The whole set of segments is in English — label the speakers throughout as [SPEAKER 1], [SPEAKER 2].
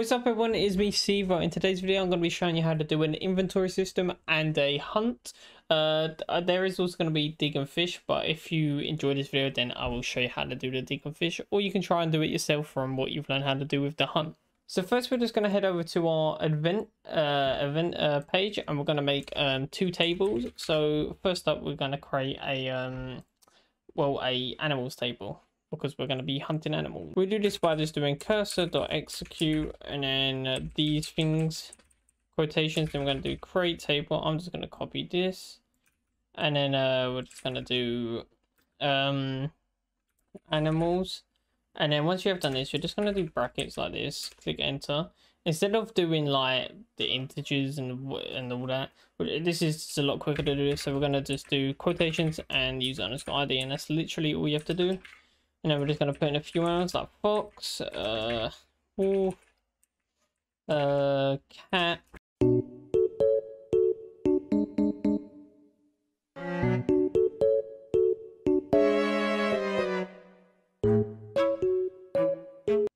[SPEAKER 1] What's up everyone, it is me Civo. In today's video I'm going to be showing you how to do an inventory system and a hunt. Uh, uh, there is also going to be dig and fish, but if you enjoy this video then I will show you how to do the dig and fish, or you can try and do it yourself from what you've learned how to do with the hunt. So first we're just going to head over to our event uh, event uh, page and we're going to make um, two tables. So first up we're going to create a um, well a animals table because we're going to be hunting animals. We do this by just doing cursor.execute and then uh, these things, quotations, then we're going to do create table. I'm just going to copy this and then uh, we're just going to do um, animals. And then once you have done this, you're just going to do brackets like this, click enter. Instead of doing like the integers and and all that, this is a lot quicker to do. So we're going to just do quotations and use underscore ID and that's literally all you have to do. And then we're just going to put in a few rounds like fox, uh, wolf, uh, cat.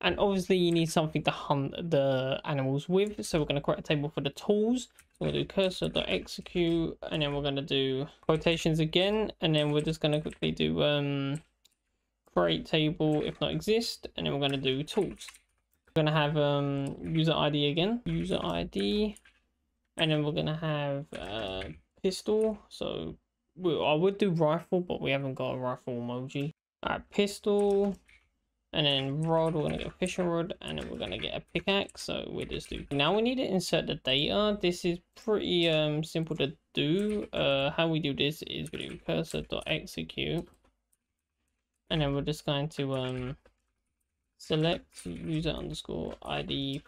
[SPEAKER 1] And obviously you need something to hunt the animals with. So we're going to create a table for the tools. We'll do cursor.execute and then we're going to do quotations again. And then we're just going to quickly do um, create table if not exist and then we're going to do tools. We're going to have um user id again user id and then we're going to have uh pistol. So we, i would do rifle but we haven't got a rifle emoji. All right pistol and then rod we're going to get a fishing rod and then we're going to get a pickaxe so we just do now we need to insert the data. This is pretty um simple to do. Uh how we do this is we do cursor dot execute and then we're just going to um select user underscore id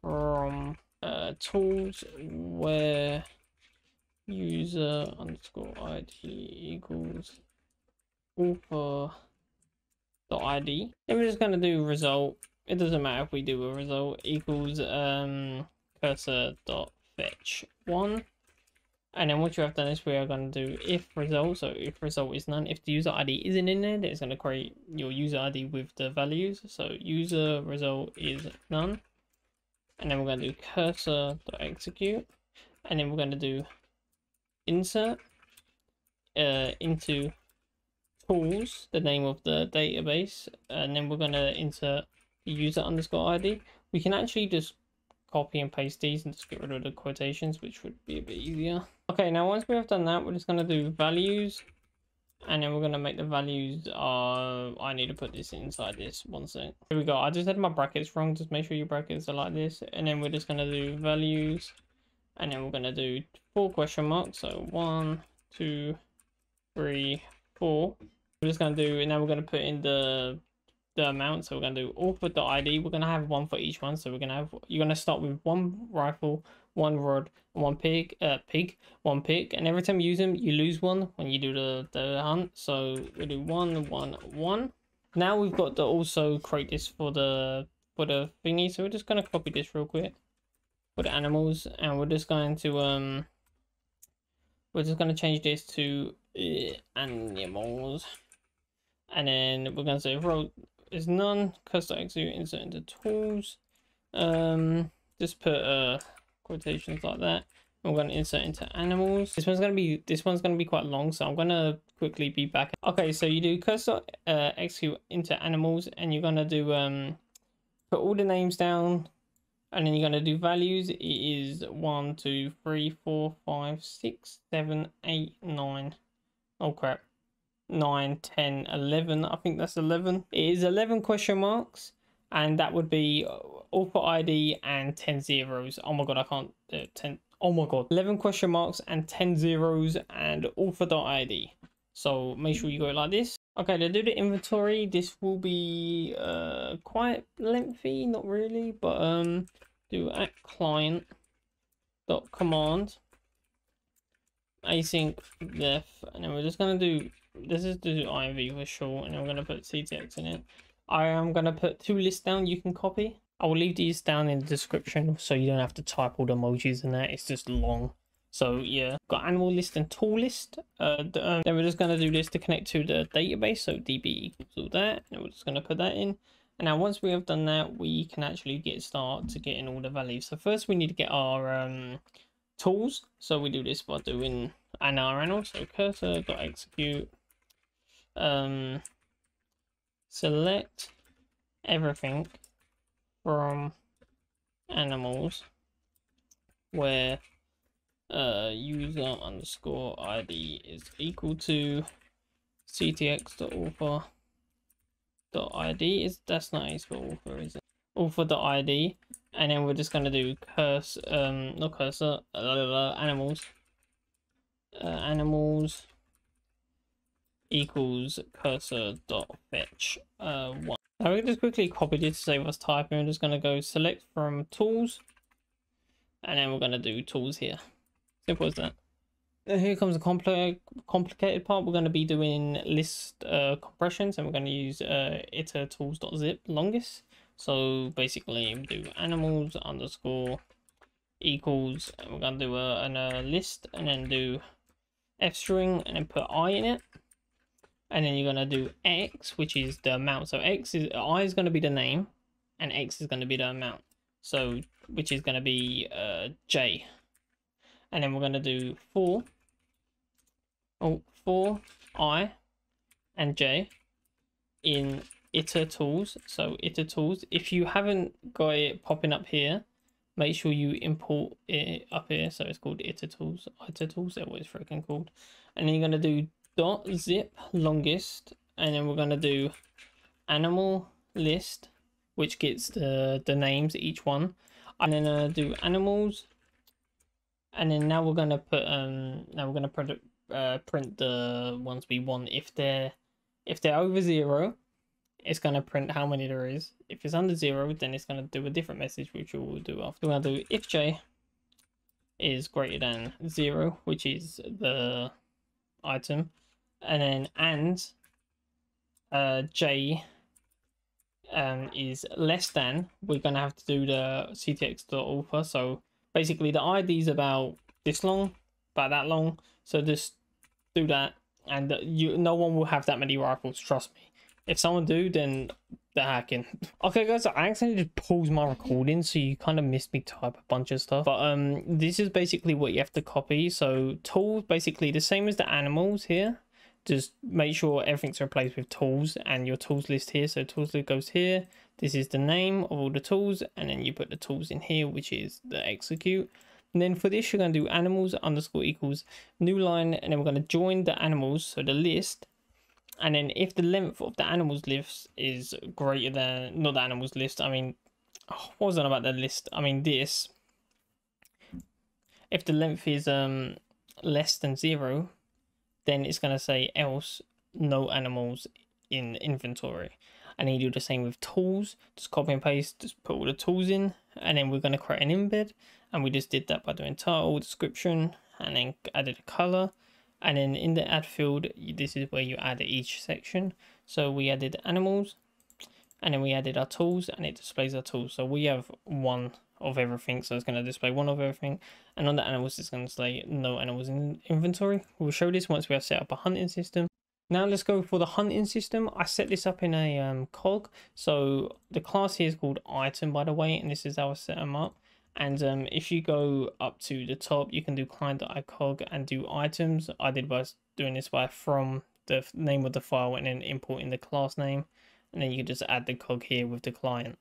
[SPEAKER 1] from uh, tools where user underscore id equals author dot id then we're just going to do result. It doesn't matter if we do a result. Equals um cursor dot fetch one and then once you have done this, we are going to do if result. So if result is none, if the user ID isn't in there, then it's going to create your user ID with the values. So user result is none. And then we're going to do cursor to execute. And then we're going to do insert uh, into tools, the name of the database. And then we're going to insert user underscore ID. We can actually just copy and paste these and just get rid of the quotations, which would be a bit easier. Okay, now once we have done that, we're just going to do values. And then we're going to make the values, uh, I need to put this inside this one sec. Here we go. I just had my brackets wrong. Just make sure your brackets are like this. And then we're just going to do values. And then we're going to do four question marks. So one, two, three, four. We're just going to do, and now we're going to put in the the amount. So we're going to do author.id. We're going to have one for each one. So we're going to have, you're going to start with one rifle, one rod, one pig, uh, pig, one pig. And every time you use them, you lose one when you do the, the hunt. So we do one, one, one. Now we've got to also create this for the, for the thingy. So we're just going to copy this real quick for the animals. And we're just going to, um, we're just going to change this to uh, animals and then we're going to say row is none. Custom execute insert into tools. Um, just put uh quotations like that. I'm going to insert into animals. This one's going to be this one's going to be quite long, so I'm going to quickly be back. Okay, so you do cursor uh, execute into animals, and you're going to do um put all the names down, and then you're going to do values. It is one, two, three, four, five, six, seven, eight, nine. Oh crap. 9, 10, 11. I think that's 11. It is 11 question marks. And that would be author ID and 10 zeros. Oh my god, I can't. Uh, 10. Oh my god. 11 question marks and 10 zeros and author.id. So make sure you go like this. Okay, to do the inventory, this will be uh, quite lengthy, not really, but um, do at client dot command async def, and then we're just gonna do this is the INV for sure, and I'm going to put CTX in it. I am going to put two lists down you can copy. I will leave these down in the description so you don't have to type all the emojis and that. It's just long. So yeah, got animal list and tool list. Uh, um, then we're just going to do this to connect to the database. So db equals all that. And we're just going to put that in. And now once we have done that, we can actually get start to getting all the values. So first we need to get our um, tools. So we do this by doing an RNL. So cursor dot execute. Um, select everything from animals where uh, user underscore id is equal to ctx.author dot id is that's not a spell author is it? Author dot id and then we're just going to do curse um not cursor animals. Uh, animals equals cursor dot fetch uh one now we can just quickly copy this to save us typing We're just going to go select from tools and then we're going to do tools here simple as that here comes the compli complicated part. We're going to be doing list uh, compressions and we're going to use uh, itertools.zip longest. So basically do animals underscore equals, and we're going to do a, a list and then do f string and then put i in it. And then you're going to do x, which is the amount. So x is, i is going to be the name and x is going to be the amount. So, which is going to be uh, j. And then we're going to do for oh for i and j in itertools. So itertools if you haven't got it popping up here make sure you import it up here. So it's called itertools iter tools that was freaking called. And then you're going to do dot zip longest and then we're going to do animal list which gets the the names each one. And then uh, do animals and then now we're gonna put um now we're gonna print uh, print the ones we want. If they're if they're over zero it's gonna print how many there is. If it's under zero then it's gonna do a different message which we'll do after. We're gonna do if j is greater than zero which is the item and then and uh j um is less than we're gonna have to do the ctx.author so basically the ID is about this long, about that long. So just do that, and you no one will have that many rifles. Trust me. If someone do, then they're hacking. Okay, guys, I accidentally just paused my recording, so you kind of missed me type a bunch of stuff. But um, this is basically what you have to copy. So tools, basically the same as the animals here. Just make sure everything's replaced with tools and your tools list here. So tools list goes here. This is the name of all the tools, and then you put the tools in here, which is the execute. And then for this, you're going to do animals underscore equals new line, and then we're going to join the animals, so the list. And then if the length of the animals list is greater than, not the animals list, I mean, oh, what was that about the list? I mean, this. If the length is um less than zero, then it's going to say else no animals in inventory. And then you do the same with tools. Just copy and paste just put all the tools in and then we're going to create an embed. And we just did that by doing title description and then added a color. And then in the add field this is where you add each section. So we added animals and then we added our tools and it displays our tools. So we have one of everything so it's going to display one of everything and on the animals it's going to say no animals in inventory we'll show this once we have set up a hunting system now let's go for the hunting system. I set this up in a um, cog. So the class here is called item, by the way, and this is how I set them up. And um, if you go up to the top, you can do client.icog and do items. I did by doing this by from the name of the file and then importing the class name. And then you can just add the cog here with the client.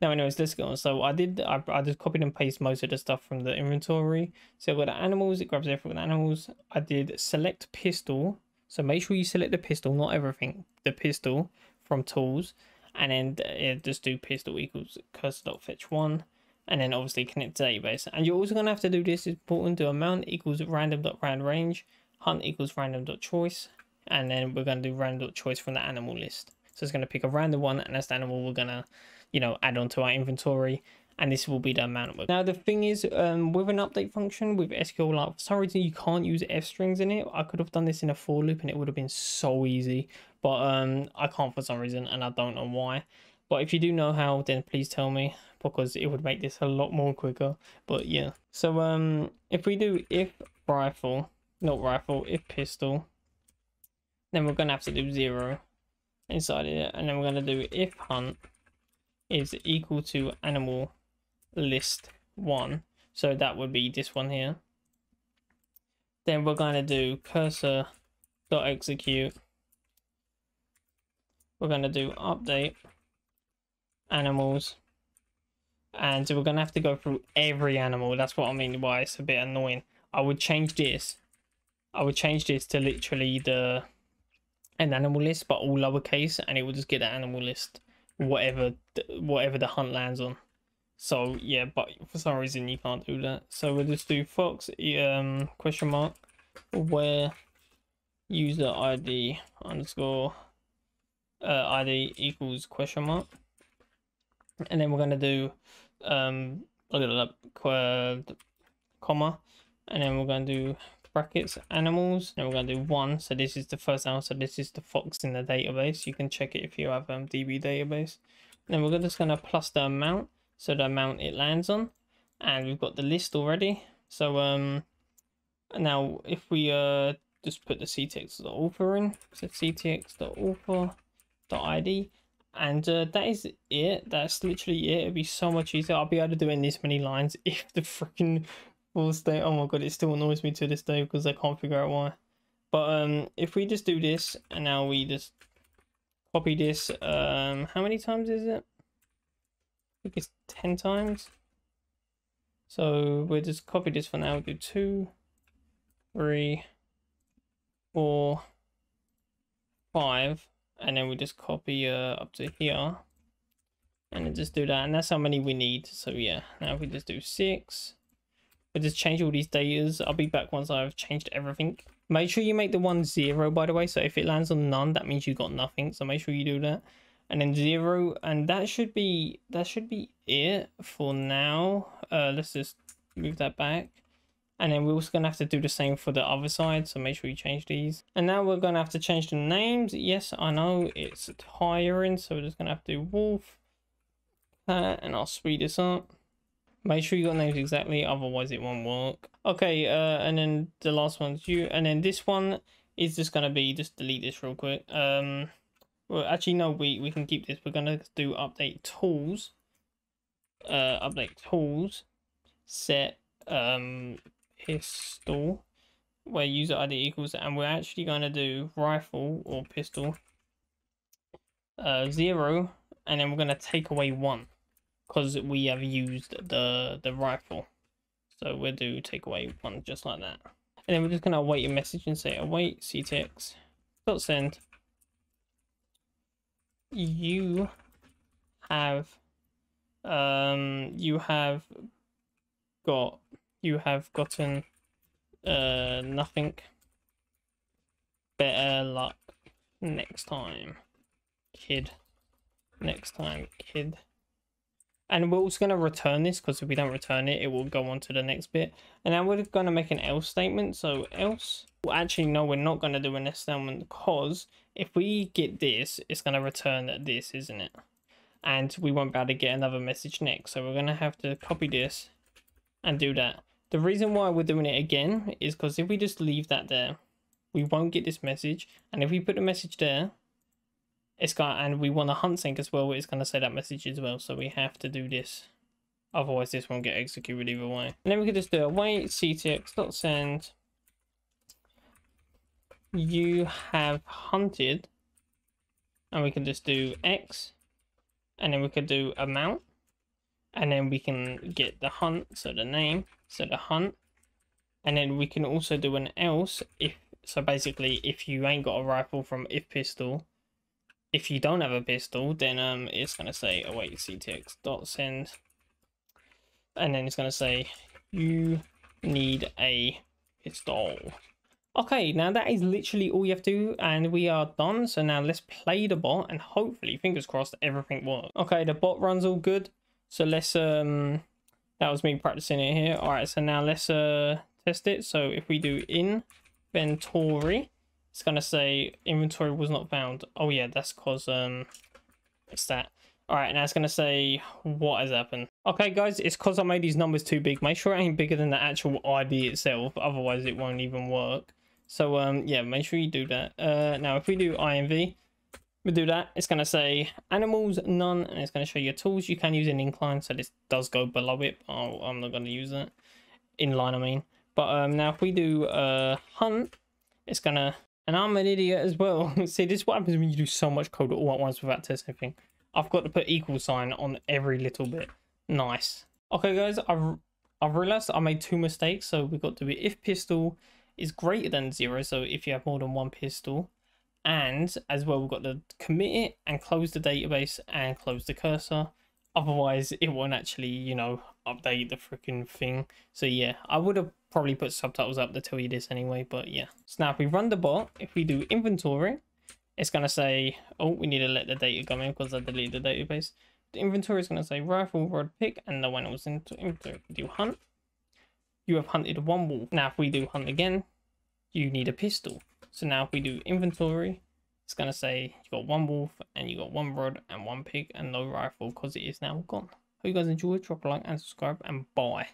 [SPEAKER 1] Now, anyways, let's go on. So I did, I, I just copied and pasted most of the stuff from the inventory. So I've the animals, it grabs everything with animals. I did select pistol so make sure you select the pistol, not everything, the pistol from tools, and then uh, just do pistol equals cursor.fetch one, and then obviously connect to database. And you're also gonna have to do this is important, do amount equals random.randrange, hunt equals random.choice, and then we're gonna do random.choice from the animal list. So it's gonna pick a random one, and that's the animal we're gonna, you know, add onto our inventory and this will be amount of Now the thing is, um, with an update function with for some reason you can't use f strings in it. I could have done this in a for loop and it would have been so easy, but um, I can't for some reason and I don't know why. But if you do know how, then please tell me because it would make this a lot more quicker. But yeah, so um, if we do if rifle, not rifle, if pistol, then we're gonna have to do zero inside it and then we're to do if hunt is equal to animal list one. So that would be this one here. Then we're going to do cursor dot execute. We're going to do update animals. And we're going to have to go through every animal. That's what i mean why it's a bit annoying. I would change this. I would change this to literally the an animal list but all lowercase and it will just get the animal list whatever whatever the hunt lands on. So yeah but for some reason you can't do that. So we'll just do fox um question mark where user id underscore uh, id equals question mark. And then we're going to do um look at that comma. And then we're going to do brackets animals. And we're going to do one so this is the first animal so this is the fox in the database. You can check it if you have um db database. And then we're just going to plus the amount so the amount it lands on. And we've got the list already. So um now if we uh just put the ctx author in so ctx author id and uh, that is it. That's literally it. It'd be so much easier. I'll be able to do in this many lines if the freaking full state oh my god it still annoys me to this day because i can't figure out why. But um if we just do this and now we just copy this um how many times is it? I think it's 10 times. So we'll just copy this for now. We'll do two three four five and then we just copy uh, up to here. And then just do that. And that's how many we need. So yeah now we just do six we just change all these datas i'll be back once i've changed everything make sure you make the one zero by the way so if it lands on none that means you got nothing so make sure you do that and then zero and that should be that should be it for now uh let's just move that back and then we're also going to have to do the same for the other side. So make sure you change these. And now we're going to have to change the names. Yes, I know it's tiring. So we're just going to have to do wolf. Uh, and I'll speed this up. Make sure you got names exactly. Otherwise it won't work. Okay. Uh, and then the last one's you. And then this one is just going to be, just delete this real quick. Um, well, actually, no, we, we can keep this. We're going to do update tools. Uh, update tools. Set um pistol where user ID equals and we're actually going to do rifle or pistol uh, zero and then we're going to take away one because we have used the the rifle. So we'll do take away one just like that. And then we're just going to await a message and say await ctx dot send. You have um you have got you have gotten uh nothing. Better luck next time kid. Next time kid and we're also going to return this because if we don't return it it will go on to the next bit. And now we're going to make an else statement. So else well actually no we're not going to do an else statement because if we get this it's going to return this isn't it? And we won't be able to get another message next. So we're going to have to copy this and do that. The reason why we're doing it again is because if we just leave that there, we won't get this message. And if we put a message there, it's got and we want a hunt sync as well, it's going to say that message as well. So we have to do this. Otherwise, this won't get executed either way. And then we can just do a wait ctx dot send. You have hunted, and we can just do x, and then we could do amount, and then we can get the hunt, so the name, so the hunt and then we can also do an else if so basically if you ain't got a rifle from if pistol if you don't have a pistol then um it's gonna say await ctx dot send. And then it's gonna say you need a pistol. Okay now that is literally all you have to do and we are done. So now let's play the bot and hopefully fingers crossed everything works. Okay the bot runs all good. So let's um that was me practicing it here. All right, so now let's uh, test it. So if we do inventory, it's going to say inventory was not found. Oh yeah, that's because um, it's that. All right, now it's going to say what has happened. Okay, guys, it's because I made these numbers too big. Make sure it ain't bigger than the actual ID itself. Otherwise, it won't even work. So um, yeah, make sure you do that. Uh, now, if we do INV, we do that. It's going to say animals, none, and it's going to show you tools. You can use an incline, so this does go below it. Oh, I'm not going to use that. Inline, I mean. But um, now if we do uh, hunt, it's going to... And I'm an idiot as well. See, this is what happens when you do so much code all at once without testing anything. I've got to put equal sign on every little bit. Nice. Okay, guys, I've, I've realized I made two mistakes. So we've got to be if pistol is greater than zero. So if you have more than one pistol, and as well we've got to commit it and close the database and close the cursor otherwise it won't actually you know update the freaking thing so yeah i would have probably put subtitles up to tell you this anyway but yeah. So now if we run the bot if we do inventory it's going to say oh we need to let the data come in because i deleted the database. The inventory is going to say rifle rod pick and no one it was into inventory do hunt. You have hunted one wolf. Now if we do hunt again you need a pistol. So now if we do inventory, it's going to say you got one wolf and you got one rod and one pig and no rifle because it is now gone. Hope you guys enjoyed, drop a like and subscribe and bye.